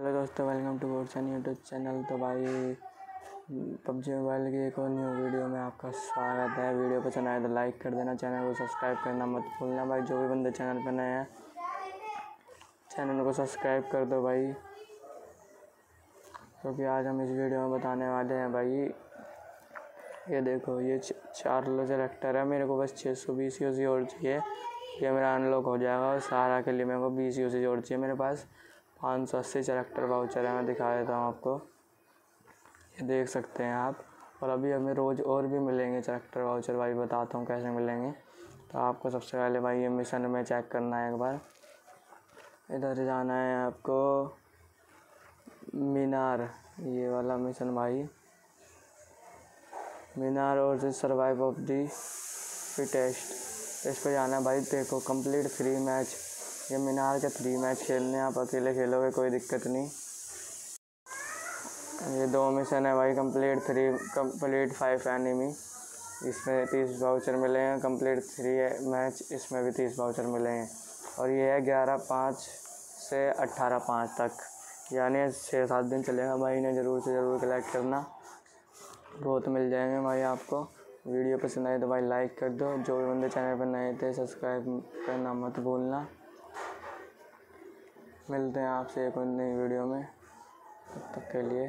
Hello दोस्तों welcome to गोरचन YouTube channel तो भाई, पबजी मोबाइल की एक और न्यू वीडियो में आपका स्वागत है। वीडियो पसंद आए तो लाइक कर देना चैनल को सब्सक्राइब करना मत भूलना। भाई, जो भी बंदे चैनल पर नए हैं चैनल को सब्सक्राइब कर दो भाई। क्योंकि तो आज हम इस वीडियो में बताने वाले हैं भाई, ये देखो, ये चार लोजर एक्टर है। मेरे को बस छः सौ बीस यू सी और चाहिए। ये मेरा अनलॉक हो जाएगा और सारा के लिए मेरे को बीस यू सी जोड़ चाहिए मेरे पास। पाँच सौ अस्सी चरक्टर वाउचर है मैं दिखा देता हूँ आपको। ये देख सकते हैं आप। और अभी हमें रोज़ और भी मिलेंगे चरक्टर वाउचर भाई, बताता हूँ कैसे मिलेंगे। तो आपको सबसे पहले भाई ये मिशन में चेक करना है एक बार। इधर जाना है आपको मीनार, ये वाला मिशन भाई। मीनार और सर्वाइव ऑफ़ दी फिटेस्ट इस पर जाना है भाई, देखो कंप्लीट फ्री मैच ये मीनार के थ्री मैच खेलने आप अकेले खेलोगे, कोई दिक्कत नहीं। ये दो मिशन है भाई complete three complete five enemy इसमें तीस वाउचर मिले हैं कंप्लीट थ्री मैच इसमें भी तीस वाउचर मिले हैं। और ये है ग्यारह पाँच से अट्ठारह पाँच तक। यानी छः सात दिन चलेगा भाई ने ज़रूर से ज़रूर कलेक्ट करना। बहुत मिल जाएँगे भाई आपको। वीडियो पसंद आए तो भाई लाइक कर दो। जो भी बंदे चैनल पर नए थे सब्सक्राइब करना मत भूलना। मिलते हैं आपसे एक नई वीडियो में। तब तक के लिए